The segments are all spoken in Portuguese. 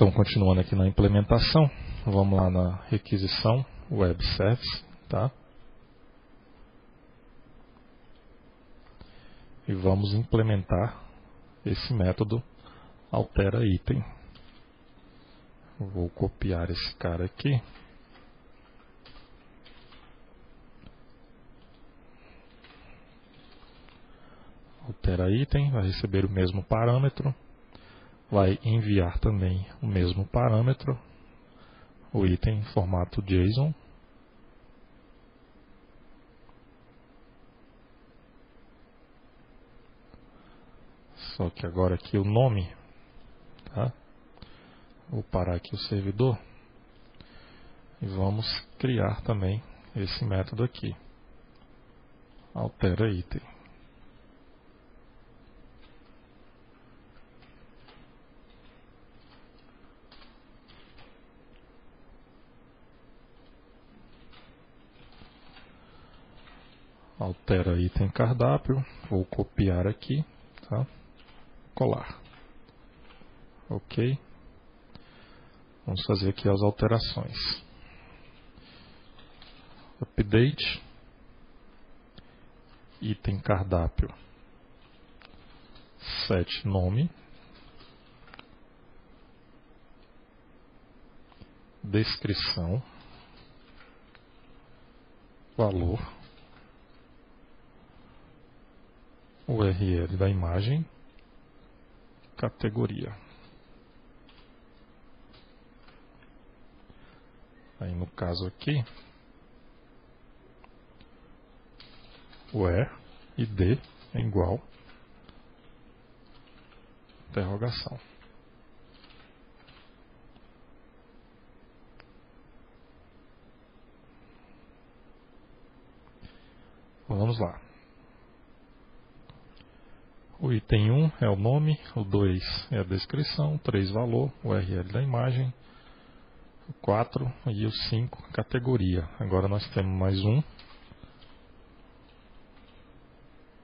Então, continuando aqui na implementação, vamos lá na requisição Web Service, tá? E vamos implementar esse método altera item. Vou copiar esse cara aqui. Altera item, vai receber o mesmo parâmetro vai enviar também o mesmo parâmetro, o item em formato JSON. Só que agora aqui o nome, tá? Vou parar aqui o servidor e vamos criar também esse método aqui. Altera item. Altera item cardápio, vou copiar aqui, tá? colar. Ok. Vamos fazer aqui as alterações. Update. Item cardápio. Set nome. Descrição. Valor URL da imagem, categoria. Aí no caso aqui, o E e D é igual interrogação. Vamos lá. Item 1 é o nome, o 2 é a descrição, o 3 valor, o URL da imagem, o 4 e o 5 categoria. Agora nós temos mais um,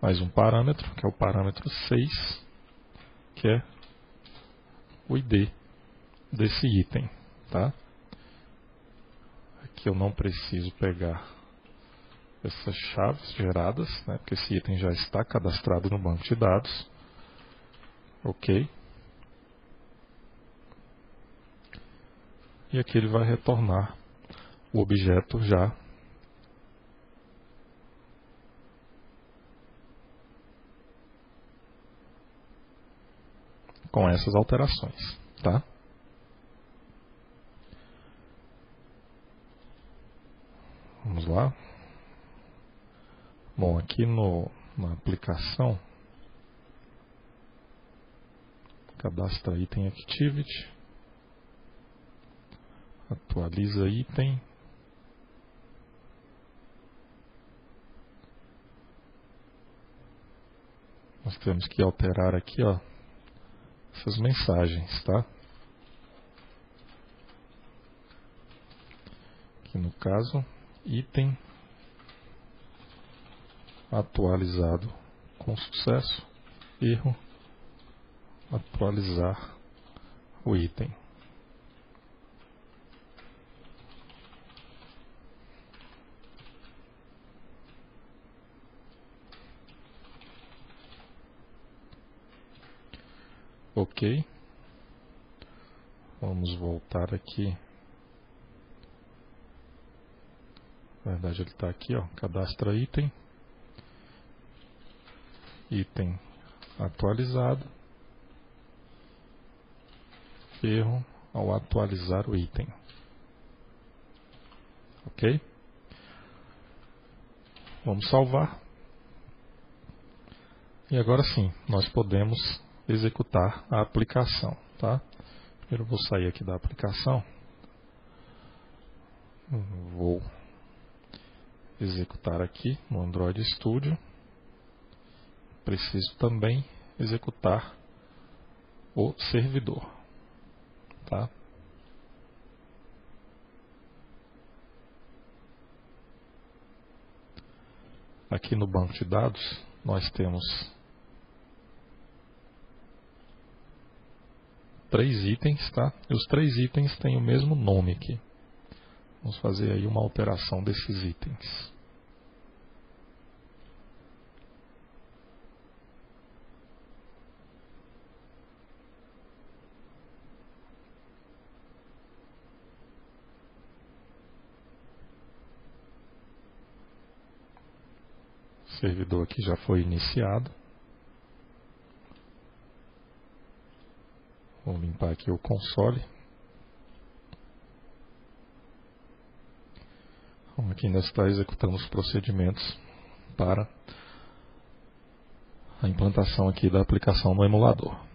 mais um parâmetro, que é o parâmetro 6, que é o ID desse item. Tá? Aqui eu não preciso pegar essas chaves geradas, né, porque esse item já está cadastrado no banco de dados. Ok. E aqui ele vai retornar o objeto já com essas alterações, tá? Vamos lá. Bom, aqui no, na aplicação, cadastra item activity, atualiza item, nós temos que alterar aqui, ó, essas mensagens, tá? Aqui no caso, item atualizado com sucesso, erro, atualizar o item. Ok. Vamos voltar aqui. Na verdade ele está aqui, ó, cadastra item item atualizado, erro ao atualizar o item. Ok? Vamos salvar. E agora sim, nós podemos executar a aplicação. Tá? Primeiro vou sair aqui da aplicação. Vou executar aqui no Android Studio preciso também executar o servidor. Tá? Aqui no banco de dados, nós temos três itens, tá? E os três itens têm o mesmo nome aqui. Vamos fazer aí uma alteração desses itens. Servidor aqui já foi iniciado. Vou limpar aqui o console. Aqui ainda está executando os procedimentos para a implantação aqui da aplicação no emulador.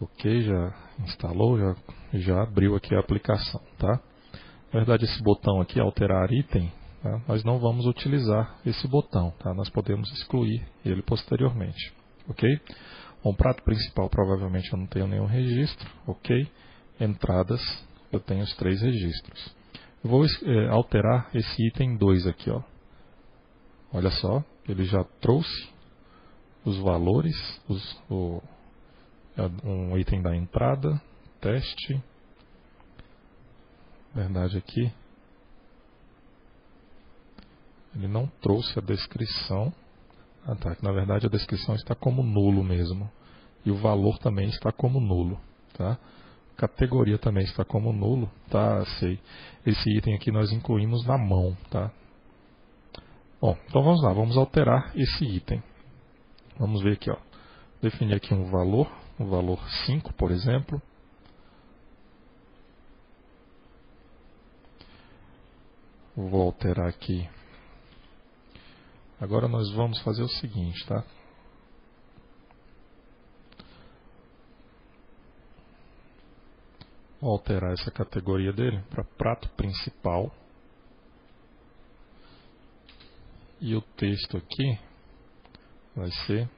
Ok, já instalou, já, já abriu aqui a aplicação, tá? Na verdade, esse botão aqui, alterar item, tá? nós não vamos utilizar esse botão, tá? Nós podemos excluir ele posteriormente, ok? Bom, prato principal, provavelmente eu não tenho nenhum registro, ok? Entradas, eu tenho os três registros. Eu vou é, alterar esse item 2 aqui, ó. Olha só, ele já trouxe os valores, os, o, um item da entrada, teste. Verdade aqui. Ele não trouxe a descrição. Ah tá, na verdade a descrição está como nulo mesmo. E o valor também está como nulo, tá? Categoria também está como nulo, tá? Sei. Esse item aqui nós incluímos na mão, tá? Bom, então vamos lá, vamos alterar esse item. Vamos ver aqui, ó. Definir aqui um valor o valor 5, por exemplo. Vou alterar aqui. Agora nós vamos fazer o seguinte, tá? Vou alterar essa categoria dele para prato principal. E o texto aqui vai ser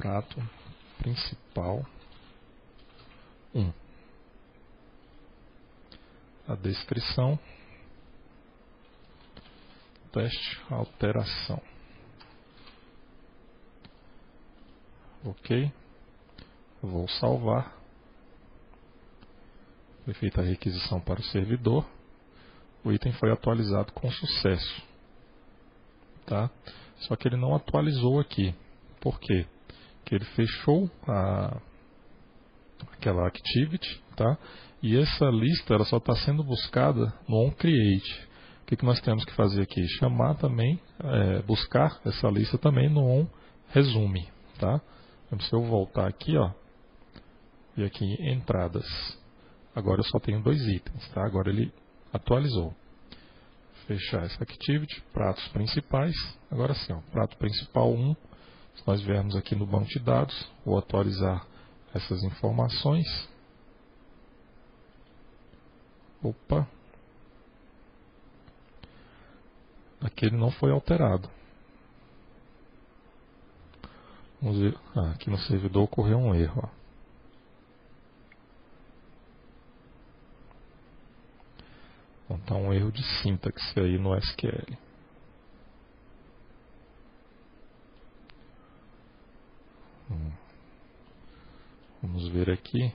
prato principal 1. Um. A descrição, teste, alteração. Ok. Vou salvar. Foi feita a requisição para o servidor. O item foi atualizado com sucesso. Tá? Só que ele não atualizou aqui. Por quê? Que ele fechou a, aquela activity, tá? E essa lista ela só está sendo buscada no onCreate. O que, que nós temos que fazer aqui? Chamar também, é, buscar essa lista também no onResume, tá? Então, se eu voltar aqui, ó, e aqui entradas, agora eu só tenho dois itens, tá? Agora ele atualizou. Fechar essa activity, pratos principais, agora sim, ó, prato principal 1, se nós viermos aqui no banco de dados, vou atualizar essas informações. Opa! Aqui ele não foi alterado. Vamos ver. Ah, aqui no servidor ocorreu um erro. Ó. Então tá um erro de sintaxe aí no SQL. Vamos ver aqui.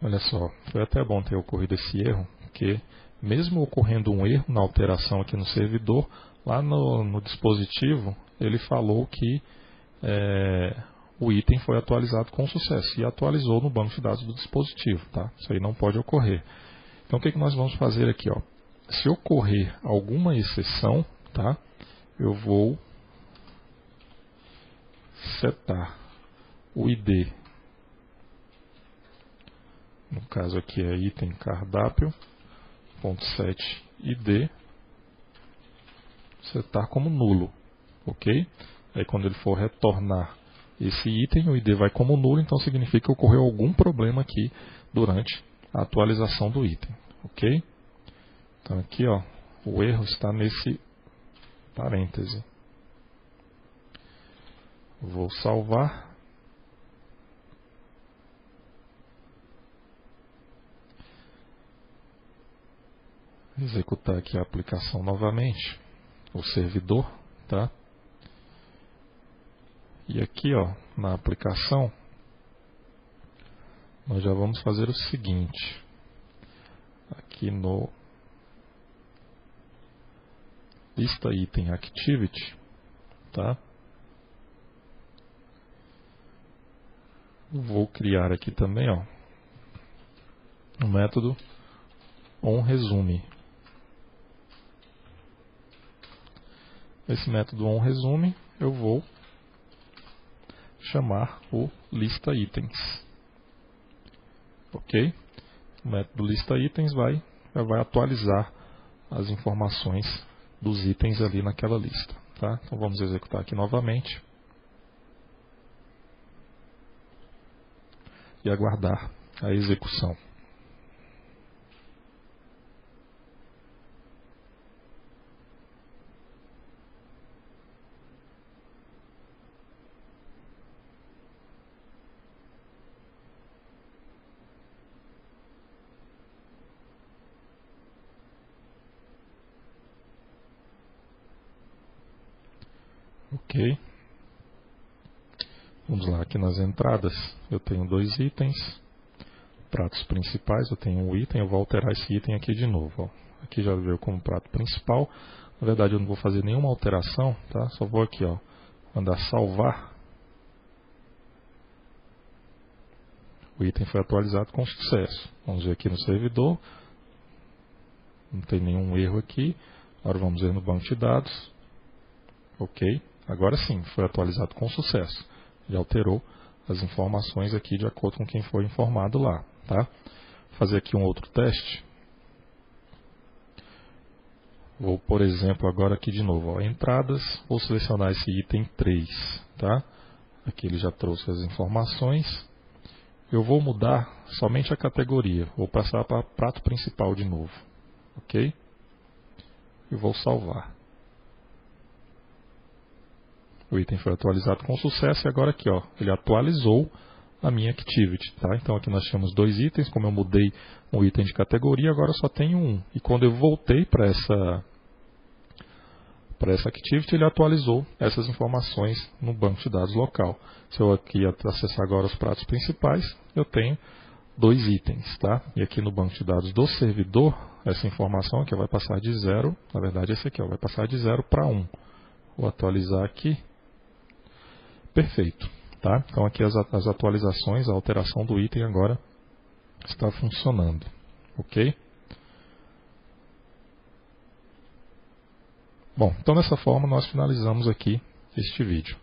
Olha só, foi até bom ter ocorrido esse erro, porque mesmo ocorrendo um erro na alteração aqui no servidor, lá no, no dispositivo ele falou que é, o item foi atualizado com sucesso e atualizou no banco de dados do dispositivo. Tá? Isso aí não pode ocorrer. Então o que, que nós vamos fazer aqui? Ó? Se ocorrer alguma exceção, tá? eu vou setar o ID. No caso aqui é item cardápio, ponto 7 ID, setar como nulo, ok? Aí quando ele for retornar esse item, o ID vai como nulo, então significa que ocorreu algum problema aqui durante a atualização do item, ok? Então aqui ó, o erro está nesse parêntese. Vou salvar. Executar aqui a aplicação novamente, o servidor, tá? E aqui, ó, na aplicação, nós já vamos fazer o seguinte. Aqui no lista item activity, tá? Vou criar aqui também, ó, o método onResume. Esse método onResume eu vou chamar o lista itens. Ok? O método lista itens vai, vai atualizar as informações dos itens ali naquela lista. Tá? Então vamos executar aqui novamente. E aguardar a execução. Vamos lá, aqui nas entradas eu tenho dois itens. Pratos principais, eu tenho um item, eu vou alterar esse item aqui de novo. Ó. Aqui já veio como prato principal. Na verdade eu não vou fazer nenhuma alteração, tá? Só vou aqui, ó, mandar salvar. O item foi atualizado com sucesso. Vamos ver aqui no servidor. Não tem nenhum erro aqui. Agora vamos ver no banco de dados. Ok. Agora sim, foi atualizado com sucesso. Já alterou as informações aqui de acordo com quem foi informado lá. Tá? Vou fazer aqui um outro teste. Vou, por exemplo, agora aqui de novo, ó, entradas, vou selecionar esse item 3, tá? Aqui ele já trouxe as informações. Eu vou mudar somente a categoria, vou passar para prato principal de novo, ok? E vou salvar. O item foi atualizado com sucesso e agora aqui, ó, ele atualizou a minha activity, tá? Então aqui nós tínhamos dois itens, como eu mudei um item de categoria, agora só tenho um. E quando eu voltei para essa para essa activity, ele atualizou essas informações no banco de dados local. Se eu aqui acessar agora os pratos principais, eu tenho dois itens, tá? E aqui no banco de dados do servidor, essa informação aqui vai passar de zero, na verdade esse aqui ó, vai passar de zero para um. Vou atualizar aqui Perfeito. Tá? Então aqui as, as atualizações, a alteração do item agora está funcionando. Ok? Bom, então dessa forma nós finalizamos aqui este vídeo.